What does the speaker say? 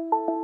you